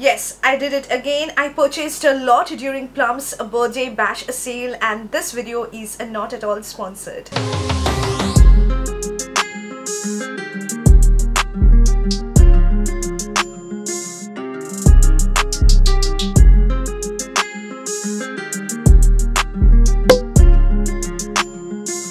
Yes, I did it again. I purchased a lot during Plum's birthday bash sale and this video is not at all sponsored.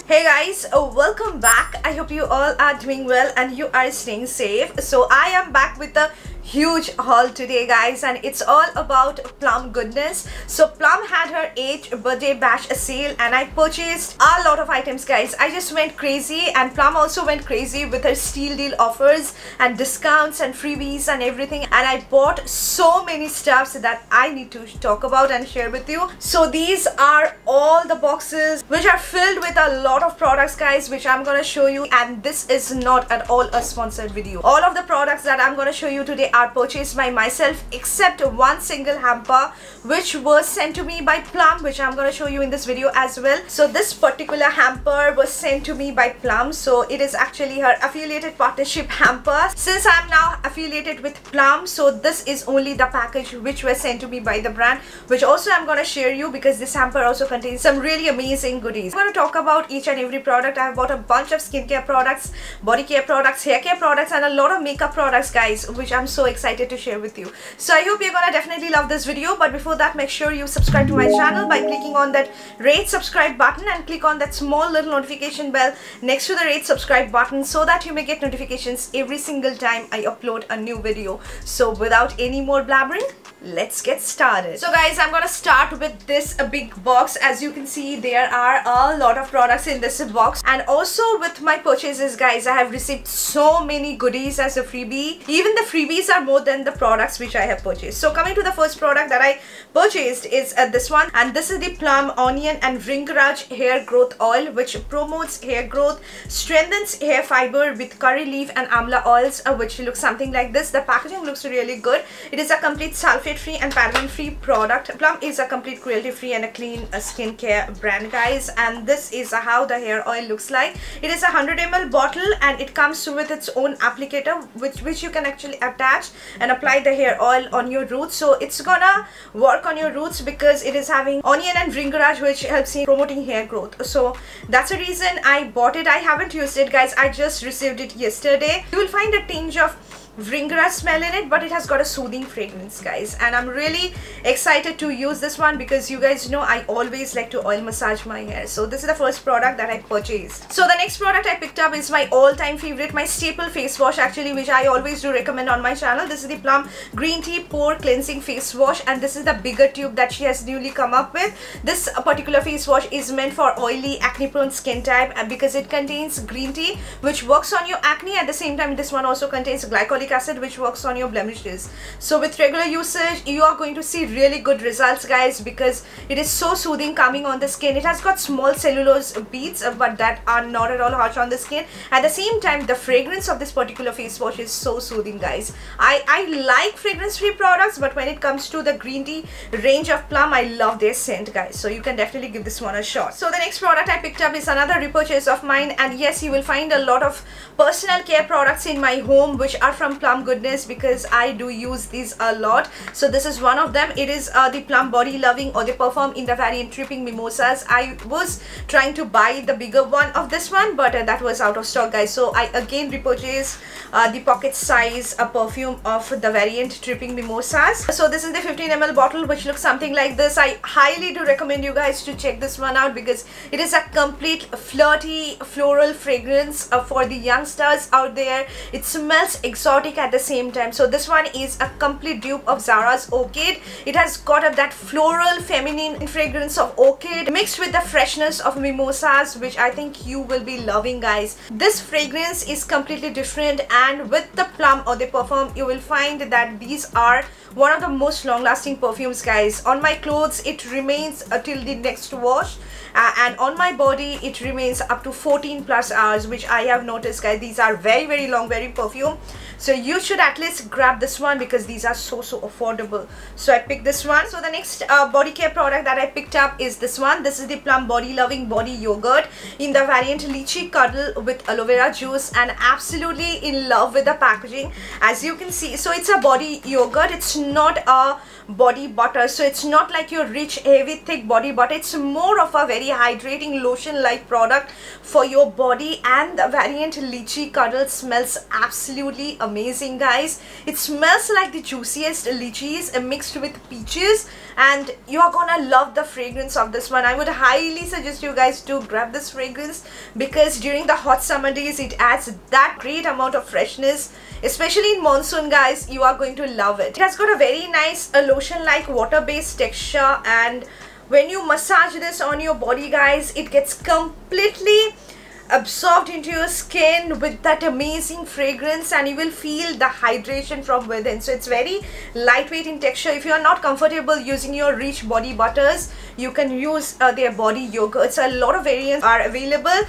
Hey guys, uh, welcome back. I hope you all are doing well and you are staying safe. So I am back with the huge haul today guys and it's all about plum goodness. So plum had her 8th birthday bash sale and i purchased a lot of items guys. I just went crazy and plum also went crazy with her steal deal offers and discounts and freebies and everything. And i bought so many stuffs that i need to talk about and share with you. So these are all the boxes which are filled with a lot of products guys which i'm gonna show you. And this is not at all a sponsored video. All of the products that i'm gonna show you today are purchased by myself except one single hamper which was sent to me by Plum which I'm going to show you in this video as well. So this particular hamper was sent to me by Plum so it is actually her affiliated partnership hamper. Since I'm now affiliated with Plum so this is only the package which was sent to me by the brand which also I'm going to share you because this hamper also contains some really amazing goodies. I'm going to talk about each and every product. I have bought a bunch of skincare products, body care products, hair care products and a lot of makeup products guys which I'm so excited to share with you. So I hope you're gonna definitely love this video. But before that make sure you subscribe to my channel by clicking on that rate subscribe button and click on that small little notification bell next to the rate subscribe button so that you may get notifications every single time I upload a new video. So without any more blabbering, let's get started. So guys i'm gonna start with this a big box. As you can see there are a lot of products in this box. And also with my purchases guys i have received so many goodies as a freebie. Even the freebies are more than the products which i have purchased. So coming to the first product that i purchased is uh, this one. And this is the plum onion and Bhringraj hair growth oil which promotes hair growth strengthens hair fiber with curry leaf and amla oils uh, which looks something like this. The packaging looks really good. It is a complete sulfate free and paraben free product. Plum is a complete cruelty free and a clean uh, skincare brand guys. And this is uh, how the hair oil looks like. It is a 100 ml bottle and it comes with its own applicator which which you can actually attach and apply the hair oil on your roots. So it's gonna work on your roots because it is having onion and Bhringraj which helps in promoting hair growth. So that's the reason I bought it. I haven't used it guys. I just received it yesterday. You will find a tinge of Bhringraj smell in it but it has got a soothing fragrance guys. And I'm really excited to use this one because you guys know I always like to oil massage my hair. So this is the first product that I purchased. So the next product I picked up is my all-time favorite my staple face wash actually which I always do recommend on my channel. This is the Plum Green Tea Pore Cleansing Face Wash and this is the bigger tube that she has newly come up with. This uh, particular face wash is meant for oily acne prone skin type and because it contains green tea which works on your acne at the same time this one also contains glycolic acid which works on your blemishes so with regular usage you are going to see really good results guys because it is so soothing coming on the skin. It has got small cellulose beads uh, but that are not at all harsh on the skin. At the same time the fragrance of this particular face wash is so soothing guys. I i like fragrance free products but when it comes to the green tea range of plum i love their scent guys. So you can definitely give this one a shot. So the next product i picked up is another repurchase of mine and yes you will find a lot of personal care products in my home which are from Plum Goodness because I do use these a lot. So this is one of them. It is uh, the Plum Body Loving Eau de Parfum in the variant Tripping Mimosas. I was trying to buy the bigger one of this one but uh, that was out of stock guys. So I again repurchased uh, the pocket size perfume of the variant Tripping Mimosas. So this is the 15 ml bottle which looks something like this. I highly do recommend you guys to check this one out because it is a complete flirty floral fragrance uh, for the youngsters out there. It smells exotic at the same time. So this one is a complete dupe of Zara's Orchid. It has got a, that floral feminine fragrance of orchid mixed with the freshness of mimosas which I think you will be loving guys. This fragrance is completely different and with the plum Eau de Parfum you will find that these are one of the most long lasting perfumes guys. On my clothes it remains uh, until the next wash uh, and on my body it remains up to 14 plus hours which I have noticed guys these are very very long wearing perfume. So you should at least grab this one because these are so so affordable. So I picked this one. So the next uh, body care product that I picked up is this one. This is the Plum Body Loving Body Yogurt in the variant Lychee Cuddle with aloe vera juice and absolutely in love with the packaging. As you can see so it's a body yogurt. It's not a body butter. So it's not like your rich heavy thick body butter. It's more of a very hydrating lotion like product for your body. And the variant lychee cuddle smells absolutely amazing guys. It smells like the juiciest lychees mixed with peaches. And you are gonna love the fragrance of this one. I would highly suggest you guys to grab this fragrance because during the hot summer days it adds that great amount of freshness. Especially in monsoon guys you are going to love it. It has got a very nice lotion like water based texture and when you massage this on your body guys it gets completely absorbed into your skin with that amazing fragrance and you will feel the hydration from within. So it's very lightweight in texture. If you are not comfortable using your rich body butters you can use uh, their body yogurts. A lot of variants are available.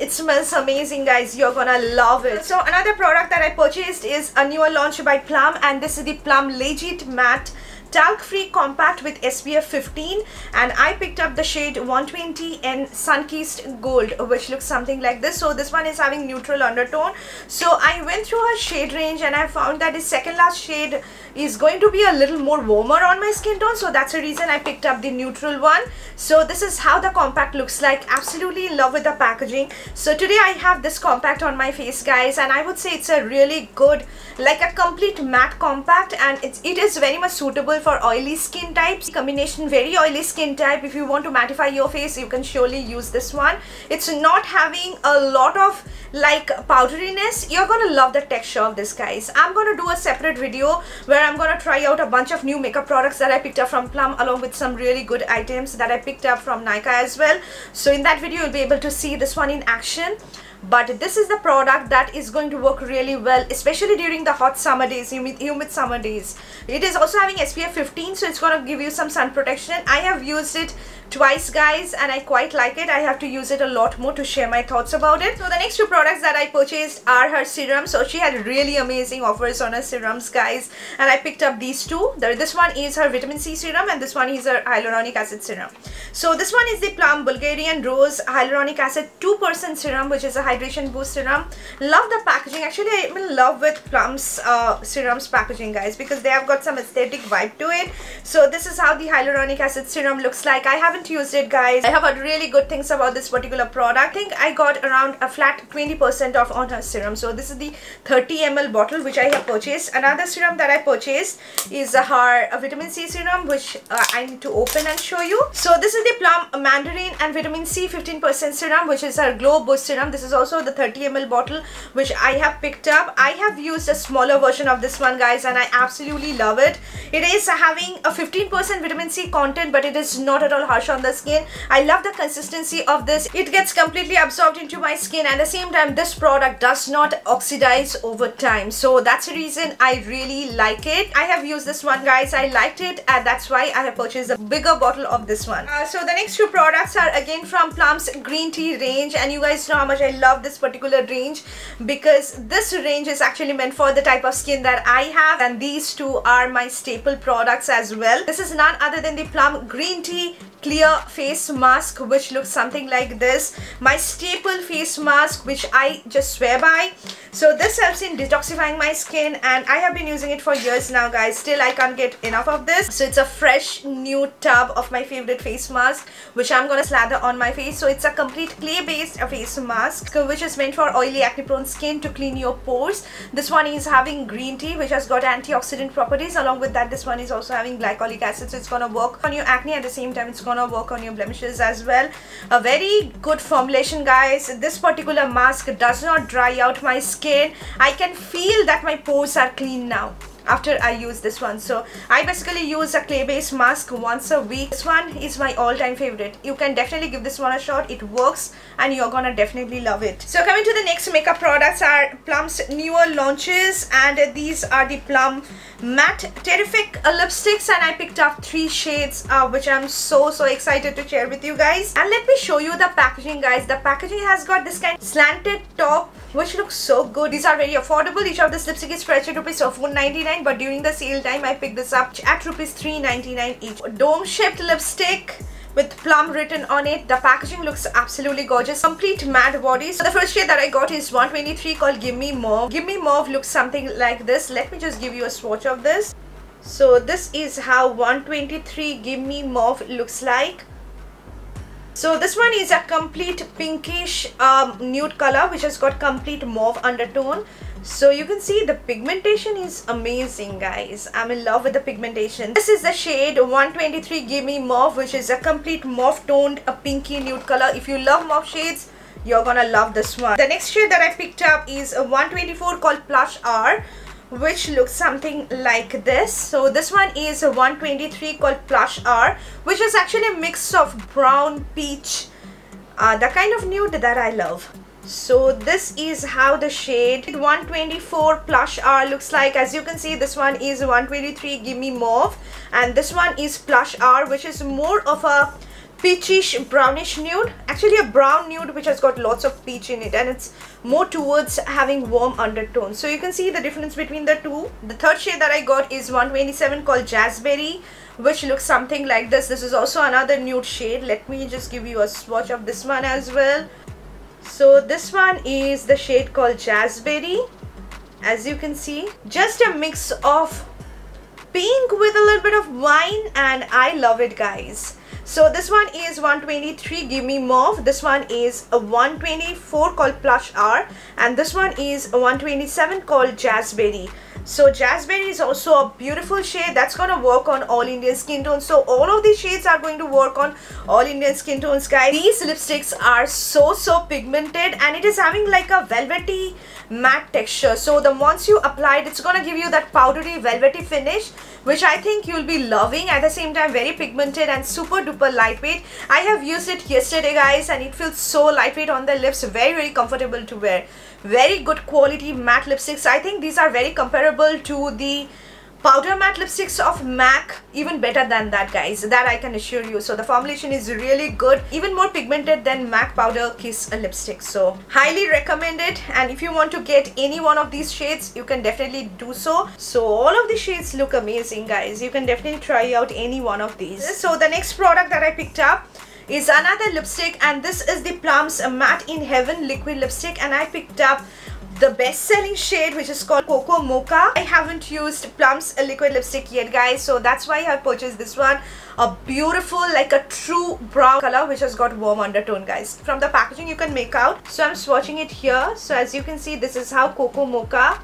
It smells amazing guys. You're gonna love it. So another product that i purchased is a newer launch by plum and this is the plum legit matte talc free compact with SPF 15 and I picked up the shade 120 in Sunkissed Gold which looks something like this. So this one is having neutral undertone. So I went through her shade range and I found that the second last shade is going to be a little more warmer on my skin tone. So that's the reason I picked up the neutral one. So this is how the compact looks like. Absolutely in love with the packaging. So today I have this compact on my face guys and I would say it's a really good like a complete matte compact and it's it is very much suitable for oily skin types. Combination very oily skin type. If you want to mattify your face you can surely use this one. It's not having a lot of like powderiness. You're gonna love the texture of this guys. I'm gonna do a separate video where i'm gonna try out a bunch of new makeup products that i picked up from plum along with some really good items that i picked up from Nykaa as well. So in that video you'll be able to see this one in action but this is the product that is going to work really well especially during the hot summer days humid, humid summer days. It is also having SPF 15 so it's going to give you some sun protection. I have used it twice guys and I quite like it. I have to use it a lot more to share my thoughts about it. So the next two products that I purchased are her serums. So she had really amazing offers on her serums guys and I picked up these two. This one is her vitamin C serum and this one is her hyaluronic acid serum. So this one is the Plum Bulgarian Rose hyaluronic acid 2% serum which is a hydration boost serum. Love the packaging. Actually I'm in love with Plum's uh, serums packaging guys because they have got some aesthetic vibe to it. So this is how the hyaluronic acid serum looks like. I haven't used it guys. I have heard really good things about this particular product. I think I got around a flat 20% off on her serum. So this is the 30 ml bottle which I have purchased. Another serum that I purchased is her vitamin C serum which uh, I need to open and show you. So this is the Plum Mandarin and vitamin C 15% serum which is her glow boost serum. This is also the 30 ml bottle which I have picked up. I have used a smaller version of this one guys and I absolutely love it. It is having a 15% vitamin C content but it is not at all harsh on the skin. I love the consistency of this. It gets completely absorbed into my skin and at the same time this product does not oxidize over time. So that's the reason I really like it. I have used this one guys. I liked it and that's why I have purchased a bigger bottle of this one. Uh, so the next two products are again from Plum's green tea range. And you guys know how much I love this particular range because this range is actually meant for the type of skin that I have. And these two are my staple products as well. This is none other than the Plum Green Tea clear face mask which looks something like this. My staple face mask which I just swear by. So this helps in detoxifying my skin and I have been using it for years now guys. Still I can't get enough of this. So it's a fresh new tub of my favorite face mask which I'm gonna slather on my face. So it's a complete clay based face mask which is meant for oily acne prone skin to clean your pores. This one is having green tea which has got antioxidant properties. Along with that this one is also having glycolic acid. So it's gonna work on your acne. At the same time it's gonna gonna work on your blemishes as well. A very good formulation guys. This particular mask does not dry out my skin. I can feel that my pores are clean now after I use this one. So I basically use a clay based mask once a week. This one is my all time favorite. You can definitely give this one a shot. It works and you're gonna definitely love it. So coming to the next makeup products are Plum's newer launches and these are the Plum matte terrific lipsticks and I picked up three shades uh, which I'm so so excited to share with you guys and let me show you the packaging guys the packaging has got this kind of slanted top which looks so good these are very affordable each of this lipstick is priced at rupees of 199 but during the sale time I picked this up at rupees 399 each dome shaped lipstick with plum written on it. The packaging looks absolutely gorgeous. Complete matte body. So the first shade that I got is 123 called Gimme Mauve. Gimme Mauve looks something like this. Let me just give you a swatch of this. So this is how 123 Gimme Mauve looks like. So this one is a complete pinkish um, nude color which has got complete mauve undertone. So you can see the pigmentation is amazing guys. I'm in love with the pigmentation. This is the shade 123 gimme mauve which is a complete mauve toned a pinky nude color. If you love mauve shades you're gonna love this one. The next shade that i picked up is a 124 called plush r which looks something like this. So this one is a 123 called plush r which is actually a mix of brown peach uh, the kind of nude that i love. So this is how the shade 124 plush r looks like. As you can see this one is 123 gimme mauve and this one is plush r which is more of a peachish brownish nude. Actually a brown nude which has got lots of peach in it and it's more towards having warm undertones. So you can see the difference between the two. The third shade that i got is 127 called jazzberry which looks something like this. This is also another nude shade. Let me just give you a swatch of this one as well. So this one is the shade called Jazzberry. As you can see, just a mix of pink with a little bit of wine and I love it guys. So this one is 123 Gimme Mauve. This one is a 124 called Plush R and this one is a 127 called Jazzberry. So Jazzberry is also a beautiful shade that's going to work on all Indian skin tones. So all of these shades are going to work on all Indian skin tones guys. These lipsticks are so so pigmented and it is having like a velvety matte texture. So the once you apply it, it's going to give you that powdery velvety finish which I think you'll be loving at the same time very pigmented and super duper lightweight. I have used it yesterday guys and it feels so lightweight on the lips very very comfortable to wear very good quality matte lipsticks. I think these are very comparable to the powder matte lipsticks of MAC even better than that guys that I can assure you. So the formulation is really good even more pigmented than MAC powder kiss a lipstick. So highly recommend it. And if you want to get any one of these shades you can definitely do so. So all of the shades look amazing guys. You can definitely try out any one of these. So the next product that I picked up is another lipstick and this is the Plum's Matte in Heaven liquid lipstick and I picked up the best-selling shade which is called Cocoa Mocha. I haven't used Plum's liquid lipstick yet guys so that's why I have purchased this one. A beautiful like a true brown color which has got warm undertone guys. From the packaging you can make out. So I'm swatching it here. So as you can see this is how Cocoa Mocha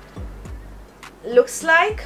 looks like.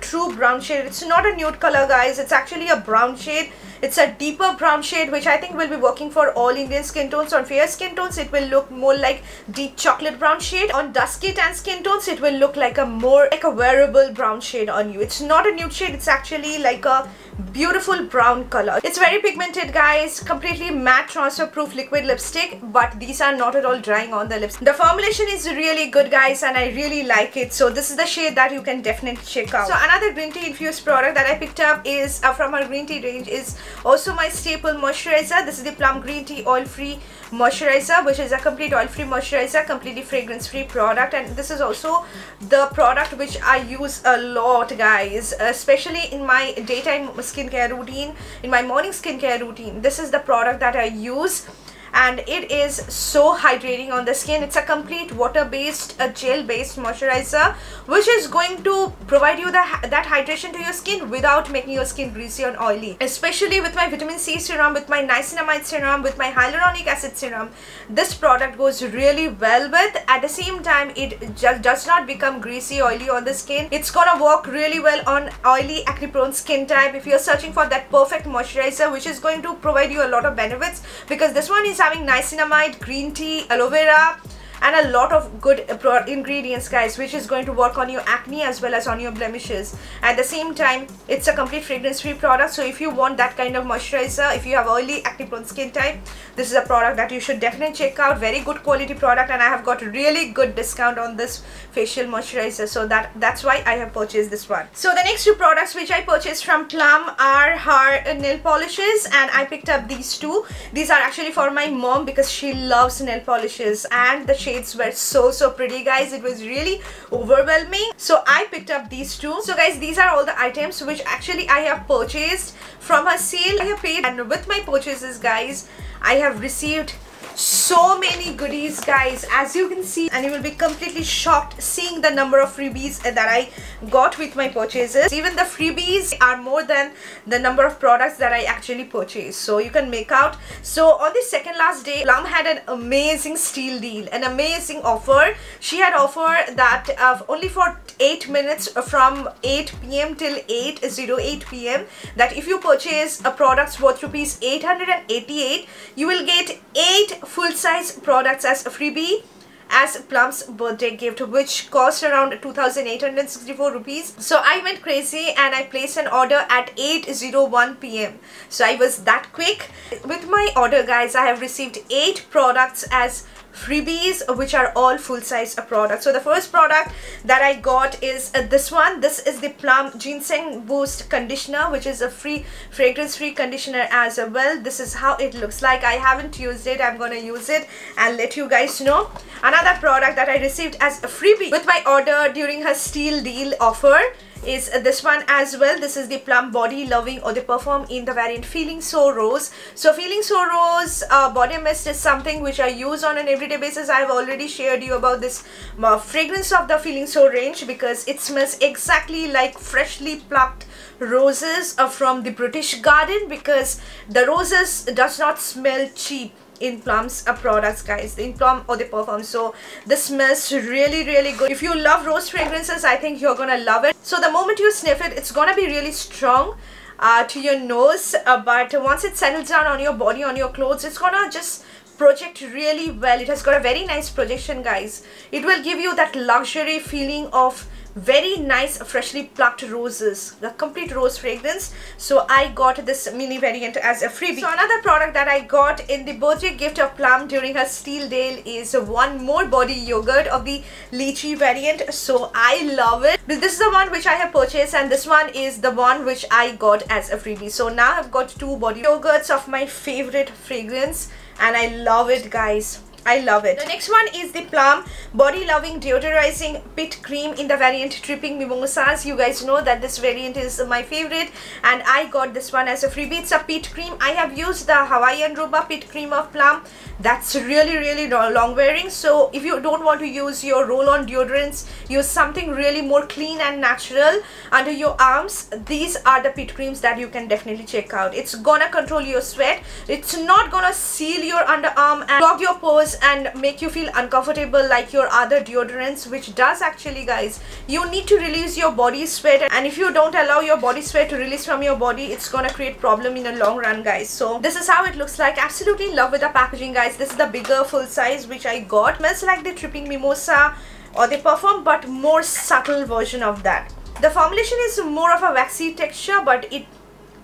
True brown shade. It's not a nude color guys. It's actually a brown shade it's a deeper brown shade which I think will be working for all Indian skin tones. On fair skin tones it will look more like deep chocolate brown shade. On dusky tan skin tones it will look like a more like a wearable brown shade on you. It's not a nude shade it's actually like a beautiful brown color. It's very pigmented guys, completely matte transfer proof liquid lipstick but these are not at all drying on the lips. The formulation is really good guys and I really like it. So this is the shade that you can definitely check out. So another green tea infused product that I picked up is uh, from our green tea range is also my staple moisturizer. This is the Plum Green Tea Oil Free Moisturizer which is a complete oil free moisturizer, completely fragrance free product and this is also the product which I use a lot guys especially in my daytime skincare routine, in my morning skincare routine. This is the product that I use and it is so hydrating on the skin. It's a complete water based a gel based moisturizer which is going to provide you the, that hydration to your skin without making your skin greasy and oily. Especially with my vitamin C serum with my niacinamide serum with my hyaluronic acid serum this product goes really well with. At the same time it just does not become greasy oily on the skin. It's gonna work really well on oily acne prone skin type. If you're searching for that perfect moisturizer which is going to provide you a lot of benefits because this one is having niacinamide, green tea, aloe vera, and a lot of good ingredients guys which is going to work on your acne as well as on your blemishes. At the same time it's a complete fragrance free product so if you want that kind of moisturizer if you have oily acne prone skin type this is a product that you should definitely check out. Very good quality product and I have got really good discount on this facial moisturizer. So that that's why I have purchased this one. So the next two products which I purchased from Plum are her nail polishes and I picked up these two. These are actually for my mom because she loves nail polishes and the shades were so so pretty guys. It was really overwhelming. So I picked up these two. So guys these are all the items which actually I have purchased from her sale. I have paid and with my purchases guys I have received so many goodies guys as you can see and you will be completely shocked seeing the number of freebies that I got with my purchases even the freebies are more than the number of products that I actually purchased so you can make out so on the second last day Plum had an amazing steal deal an amazing offer she had offered that uh, only for 8 minutes from 8 p.m. till 8.08 p.m. that if you purchase a product worth rupees 888 you will get 8 full-size products as a freebie as Plum's birthday gift which cost around 2864 rupees so I went crazy and I placed an order at 8:01 p.m. so I was that quick with my order guys I have received 8 products as freebies which are all full-size products. So the first product that i got is uh, this one. This is the plum ginseng boost conditioner which is a free fragrance free conditioner as well. This is how it looks like. I haven't used it. I'm gonna use it and let you guys know. Another product that i received as a freebie with my order during her steal deal offer is this one as well. This is the plum body loving Eau de Parfum in the variant feeling so rose. So feeling so rose uh, body mist is something which i use on an everyday basis. I have already shared you about this uh, fragrance of the feeling so range because it smells exactly like freshly plucked roses uh, from the british garden because the roses does not smell cheap in plum's uh, products guys. In plum Eau de Parfum so this smells really really good. If you love rose fragrances i think you're gonna love it. So the moment you sniff it it's gonna be really strong uh, to your nose. Uh, but once it settles down on your body on your clothes it's gonna just project really well. It has got a very nice projection guys. It will give you that luxury feeling of very nice freshly plucked roses the complete rose fragrance. So i got this mini variant as a freebie. So another product that i got in the birthday gift of plum during her steal deal is one more body yogurt of the lychee variant. So i love it. This is the one which i have purchased and this one is the one which i got as a freebie. So now i've got two body yogurts of my favorite fragrance and i love it guys I love it. The next one is the Plum Body Loving Deodorizing Pit Cream in the variant Tripping Mimosas. You guys know that this variant is my favorite and I got this one as a freebie. It's a pit cream. I have used the Hawaiian Rumba Pit Cream of Plum. That's really really long wearing. So if you don't want to use your roll-on deodorants, use something really more clean and natural under your arms. These are the pit creams that you can definitely check out. It's gonna control your sweat. It's not gonna seal your underarm and clog your pores and make you feel uncomfortable like your other deodorants which does actually guys you need to release your body sweat. And if you don't allow your body sweat to release from your body it's gonna create problem in the long run guys. So this is how it looks like. Absolutely in love with the packaging guys. This is the bigger full size which I got. Smells like the tripping mimosa Eau de Parfum but more subtle version of that. The formulation is more of a waxy texture but it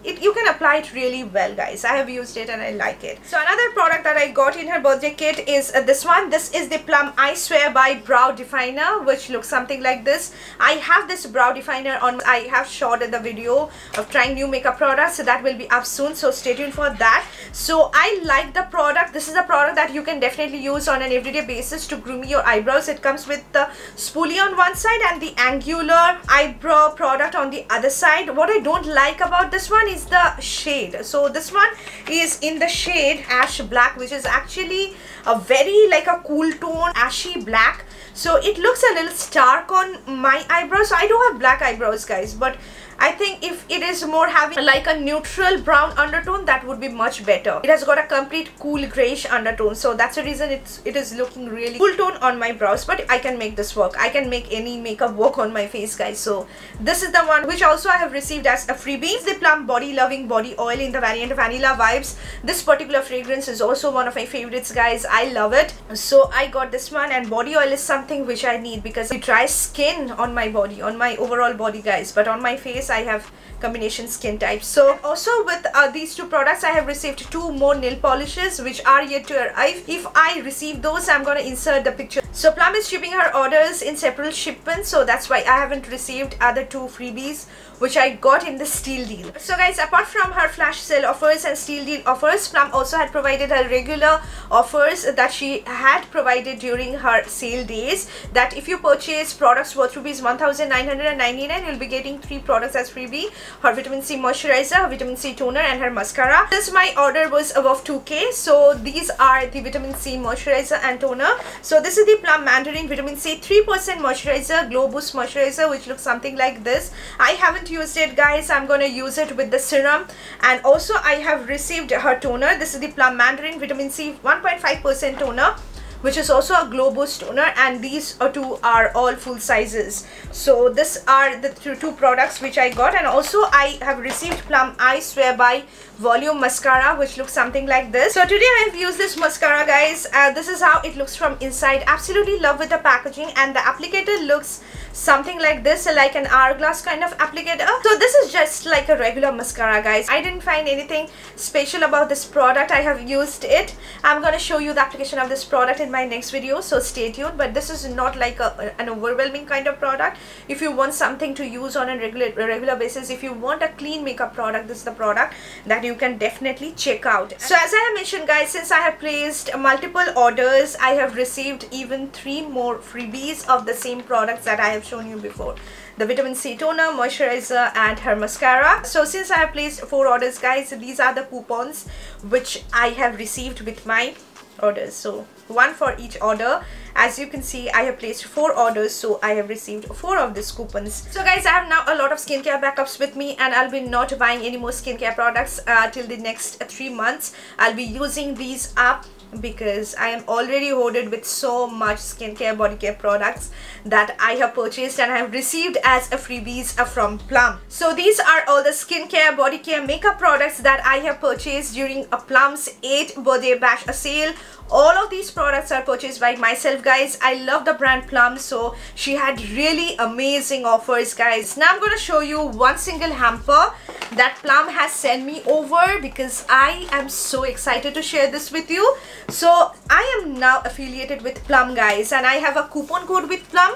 it, you can apply it really well guys. I have used it and i like it. So another product that i got in her birthday kit is uh, this one. This is the plum i swear by brow definer which looks something like this. I have this brow definer on i have shot in the video of trying new makeup products so that will be up soon. So stay tuned for that. So i like the product. This is a product that you can definitely use on an everyday basis to groom your eyebrows. It comes with the spoolie on one side and the angular eyebrow product on the other side. What i don't like about this one is the shade. So this one is in the shade ash black which is actually a very like a cool tone ashy black. So it looks a little stark on my eyebrows. So I do have black eyebrows guys but I think if it is more having like a neutral brown undertone that would be much better. It has got a complete cool grayish undertone so that's the reason it's it is looking really cool tone on my brows but I can make this work. I can make any makeup work on my face guys so this is the one which also I have received as a freebie. It's the Plum Body Loving Body Oil in the variant of Vanilla Vibes. This particular fragrance is also one of my favorites guys. I love it. So I got this one and body oil is something which I need because it dries skin on my body on my overall body guys but on my face I have combination skin types. So also with uh, these two products I have received two more nail polishes which are yet to arrive. If I receive those I'm gonna insert the picture. So Plum is shipping her orders in several shipments so that's why I haven't received other two freebies which I got in the steal deal. So guys, apart from her flash sale offers and steal deal offers, Plum also had provided her regular offers that she had provided during her sale days that if you purchase products worth rupees 1999 you'll be getting three products as freebie. Her vitamin C moisturizer her vitamin C toner and her mascara. Since my order was above 2k so these are the vitamin C moisturizer and toner. So this is the plum mandarin vitamin C 3% moisturizer glow boost moisturizer which looks something like this. I haven't used it guys. I'm gonna use it with the serum. And also i have received her toner. This is the plum mandarin vitamin c 1.5 percent toner which is also a glow boost toner. And these two are all full sizes. So this are the two products which i got. And also i have received plum i swear by volume mascara which looks something like this. So today i have used this mascara guys. Uh, this is how it looks from inside. Absolutely love with the packaging. And the applicator looks something like this like an hourglass kind of applicator. So this is just like a regular mascara guys. I didn't find anything special about this product. I have used it. I'm gonna show you the application of this product in my next video so stay tuned. But this is not like a, an overwhelming kind of product. If you want something to use on a regular regular basis if you want a clean makeup product this is the product that you can definitely check out. So as i mentioned guys since i have placed multiple orders i have received even three more freebies of the same products that i have have shown you before the vitamin C toner, moisturizer and her mascara. So since I have placed four orders guys, these are the coupons which I have received with my orders. So one for each order. As you can see, I have placed four orders so I have received four of these coupons. So guys, I have now a lot of skincare backups with me and I'll be not buying any more skincare products uh, till the next three months. I'll be using these up because I am already hoarded with so much skincare body care products that I have purchased and I have received as a freebies from Plum. So these are all the skincare body care makeup products that I have purchased during a Plum's 8 birthday bash sale all of these products are purchased by myself guys. I love the brand plum so she had really amazing offers guys. Now i'm going to show you one single hamper that plum has sent me over because i am so excited to share this with you. So i am now affiliated with plum guys and i have a coupon code with plum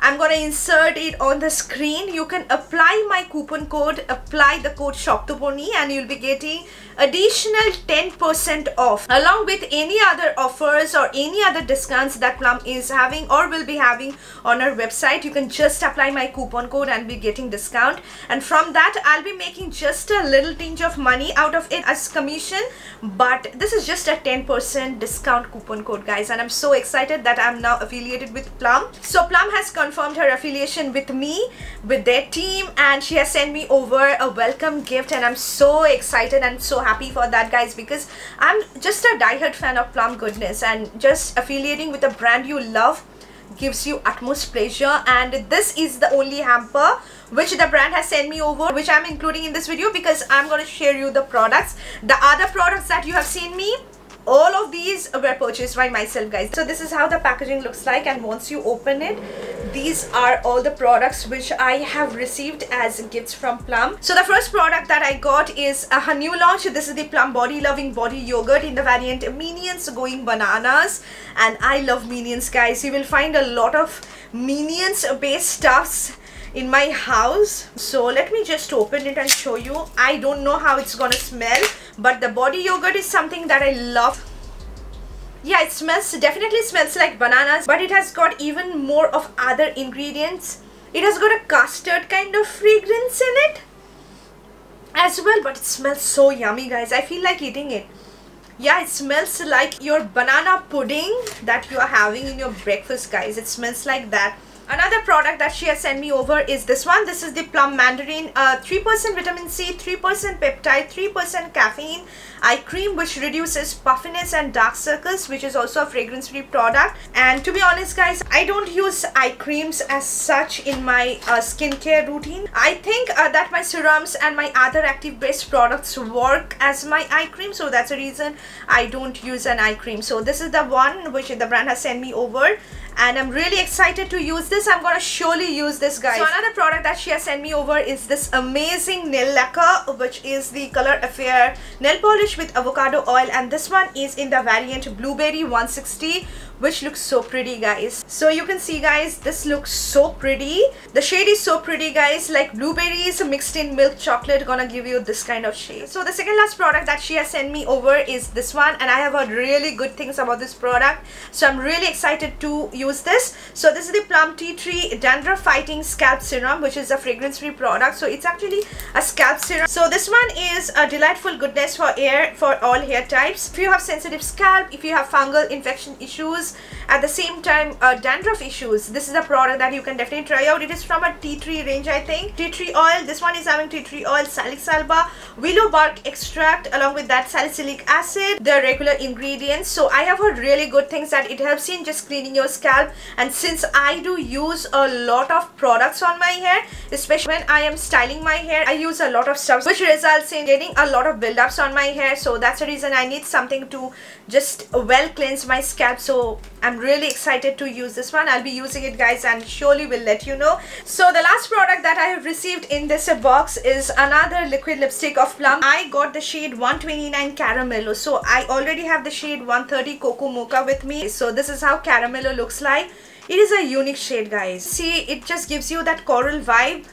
I'm gonna insert it on the screen. You can apply my coupon code, apply the code Saptaparnee and you'll be getting additional 10% off along with any other offers or any other discounts that Plum is having or will be having on our website. You can just apply my coupon code and be getting discount and from that I'll be making just a little tinge of money out of it as commission but this is just a 10% discount coupon code guys and I'm so excited that I'm now affiliated with Plum. So Plum has confirmed her affiliation with me with their team and she has sent me over a welcome gift and I'm so excited and so happy for that guys because I'm just a diehard fan of Plum Goodness and just affiliating with a brand you love gives you utmost pleasure and this is the only hamper which the brand has sent me over which I'm including in this video because I'm going to share you the products. The other products that you have seen me all of these were purchased by myself guys. So this is how the packaging looks like and once you open it these are all the products which I have received as gifts from Plum. So the first product that I got is a new launch. This is the Plum body loving body yogurt in the variant Minions going bananas. And I love Minions guys. You will find a lot of Minions based stuffs in my house. So let me just open it and show you. I don't know how it's gonna smell but the body yogurt is something that I love. Yeah it smells definitely smells like bananas but it has got even more of other ingredients. It has got a custard kind of fragrance in it as well but it smells so yummy guys. I feel like eating it. Yeah it smells like your banana pudding that you are having in your breakfast guys. It smells like that Another product that she has sent me over is this one. This is the Plum Mandarin. 3% uh, vitamin C, 3% peptide, 3% caffeine eye cream which reduces puffiness and dark circles which is also a fragrance free product. And to be honest guys, I don't use eye creams as such in my uh, skincare routine. I think uh, that my serums and my other active based products work as my eye cream. So that's the reason I don't use an eye cream. So this is the one which the brand has sent me over and I'm really excited to use this. I'm gonna surely use this guys. So another product that she has sent me over is this amazing nail lacquer which is the Color Affair nail polish with avocado oil and this one is in the variant Blueberry 160 which looks so pretty guys. So you can see guys this looks so pretty. The shade is so pretty guys. Like blueberries mixed in milk chocolate gonna give you this kind of shade. So the second last product that she has sent me over is this one and I have heard really good things about this product. So I'm really excited to use this. So this is the plum tea tree dandruff fighting scalp serum which is a fragrance free product. So it's actually a scalp serum. So this one is a delightful goodness for air for all hair types. If you have sensitive scalp if you have fungal infection issues issues at the same time uh, dandruff issues this is a product that you can definitely try out. It is from a tea tree range i think. Tea tree oil this one is having tea tree oil salicylic willow bark extract along with that salicylic acid the regular ingredients. So i have heard really good things that it helps in just cleaning your scalp. And since i do use a lot of products on my hair especially when i am styling my hair i use a lot of stuff which results in getting a lot of buildups on my hair. So that's the reason i need something to just well cleanse my scalp. So I'm really excited to use this one. I'll be using it guys and surely will let you know. So the last product that I have received in this box is another liquid lipstick of Plum. I got the shade 129 Caramello. So I already have the shade 130 Cocoa Mocha with me. So this is how Caramello looks like. It is a unique shade guys. See it just gives you that coral vibe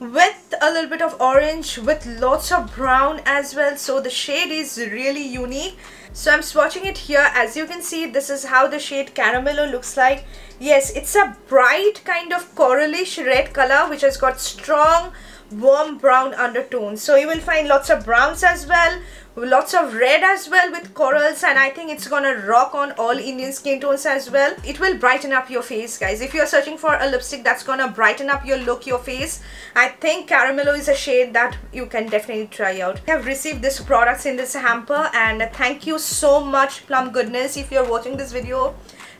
with a little bit of orange with lots of brown as well so the shade is really unique so I'm swatching it here. As you can see this is how the shade Caramello looks like. Yes it's a bright kind of coralish red color which has got strong warm brown undertones so you will find lots of browns as well lots of red as well with corals and I think it's gonna rock on all Indian skin tones as well. It will brighten up your face guys. If you're searching for a lipstick that's gonna brighten up your look, your face, I think Caramello is a shade that you can definitely try out. I have received this products in this hamper and thank you so much Plum Goodness if you're watching this video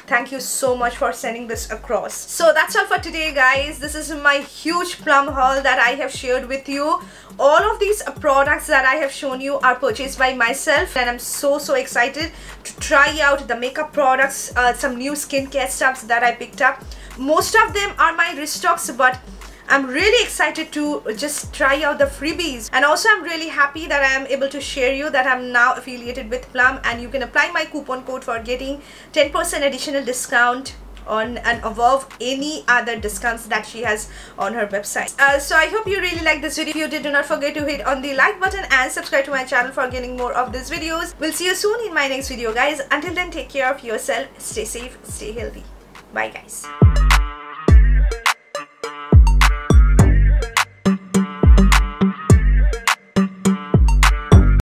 thank you so much for sending this across. So that's all for today guys. This is my huge plum haul that i have shared with you. All of these products that i have shown you are purchased by myself and i'm so so excited to try out the makeup products uh, some new skincare stuffs that i picked up. Most of them are my restocks but I'm really excited to just try out the freebies and also I'm really happy that I am able to share you that I'm now affiliated with Plum and you can apply my coupon code for getting 10% additional discount on and above any other discounts that she has on her website. Uh, so I hope you really like this video. If you did, do not forget to hit on the like button and subscribe to my channel for getting more of these videos. We'll see you soon in my next video guys. Until then, take care of yourself, stay safe, stay healthy. Bye guys.